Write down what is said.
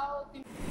Ciao.